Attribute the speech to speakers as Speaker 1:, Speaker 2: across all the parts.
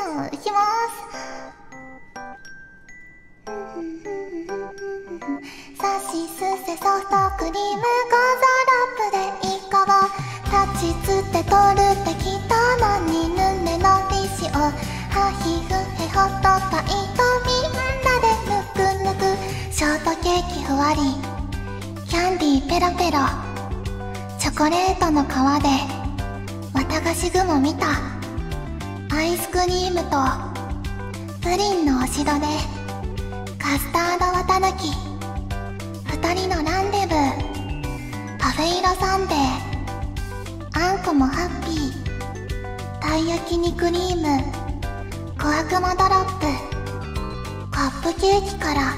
Speaker 1: ゃあいきますさしすせソフトクリームゴーザラップでいかが立ちつってとるってきたのにぬねのりしをはひふへほっとパイとみんなでぬくぬくショートケーキふわりキャンディーペロペロチョコレートの皮で綿菓子雲見た。アイスクリームとプリンのお城でカスタード綿抜き。二人のランデブー。パフェ色サンデー。あんこもハッピー。たい焼きにクリーム。小悪魔ドロップ。カップケーキから。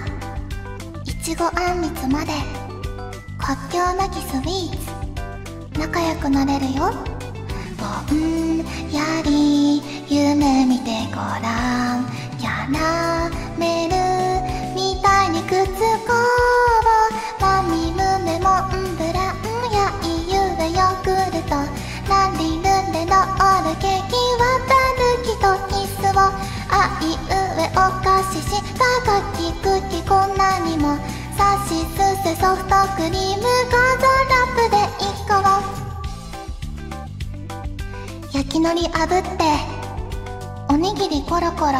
Speaker 1: いちごあんみつまで。国境なきスイーツ。仲良くなれるよ。ぼんやりソフトクリームゴーザラップで一個を。焼きのり炙っておにぎりコロコロ。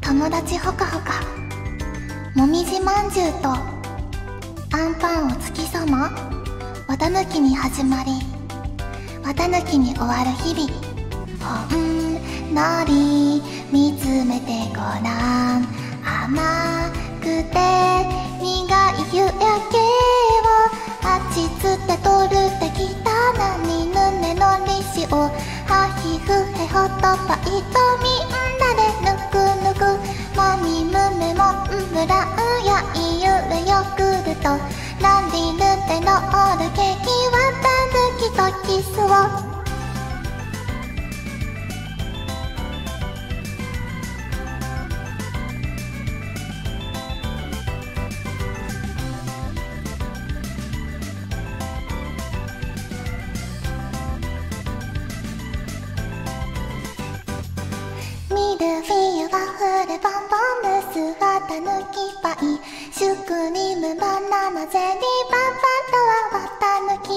Speaker 1: 友達ほかほか。もみじまんじゅうとあんパンを月様綿抜きに始まり。綿抜きに終わる日々。ほんのり見つめてごらん。甘くてはひふへほとぱいとみんなでぬくぬくもみむめもんぶらうやいゆれよくると。ランディルテロールケーキわたぬきとキスを。ミルフィーユワッフルボンボンムスはたぬきパイシュクリームバナナゼリーババンとはわたぬき。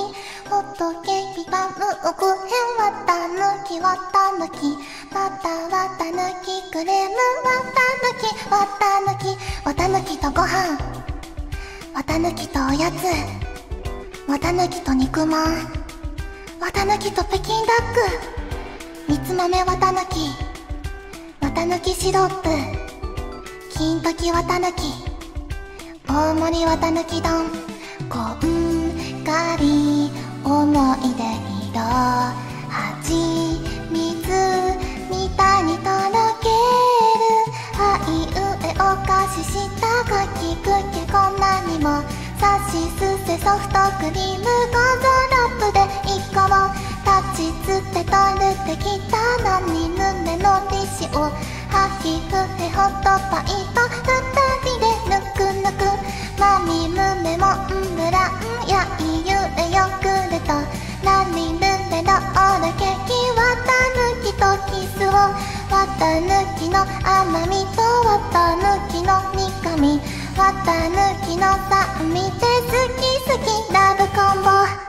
Speaker 1: ホットケーキバムークヘンわたぬきわたぬき。バタわたぬきクレームわたぬき。わたぬきわたぬきとご飯。わたぬきとおやつわたぬきと肉まん。わたぬきと北京ダック。みつ豆わたぬき。綿抜きシロップ。金時綿抜き。大盛り綿抜き丼。こんがり思い出色。はちみつみたいにとろける。あいうえお菓子したかきくけこんなにも。さしすせソフトクリームゴーザラップで。一個を立ちつってとるってきたのにぬねのりしをはひふへほっとパイと二人でぬくぬくまみむめもんぶらんやいゆえヨーグルトランリルンレロールケーキわたぬきとキスをわたぬきの甘みとわたぬきの苦みわたぬきの酸味で好き好き。ラブコンボ。